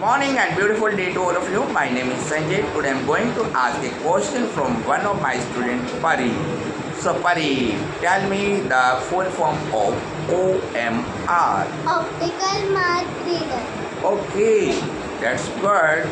Morning and beautiful day to all of you. My name is Sanjay. Today I am going to ask a question from one of my students, Pari. So Pari, tell me the full form of OMR. Optical Mark Reader. Okay, that's good.